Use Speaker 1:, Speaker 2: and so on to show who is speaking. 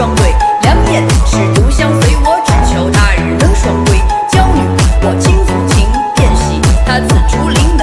Speaker 1: 双对，两眼是独相随。我只求他日能双归，娇女我轻抚琴，便喜他自出灵。